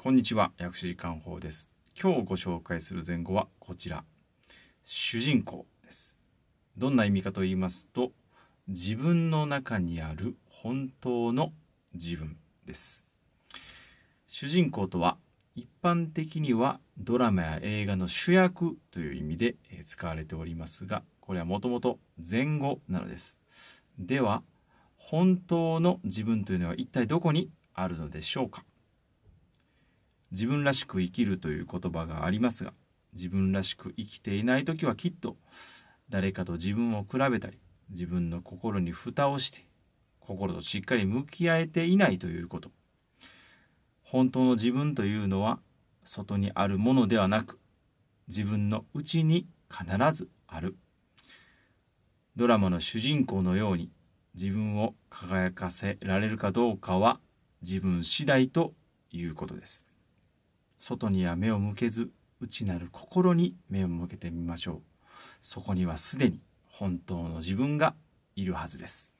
こんにちは薬師寺漢方です。今日ご紹介する前後はこちら。主人公です。どんな意味かと言いますと自分の中にある本当の自分です。主人公とは一般的にはドラマや映画の主役という意味で使われておりますがこれはもともと前後なのです。では本当の自分というのは一体どこにあるのでしょうか？自分らしく生きるという言葉がありますが自分らしく生きていない時はきっと誰かと自分を比べたり自分の心に蓋をして心としっかり向き合えていないということ。本当の自分というのは外にあるものではなく自分の内に必ずある。ドラマの主人公のように自分を輝かせられるかどうかは自分次第ということです。外には目を向けず内なる心に目を向けてみましょう。そこにはすでに本当の自分がいるはずです。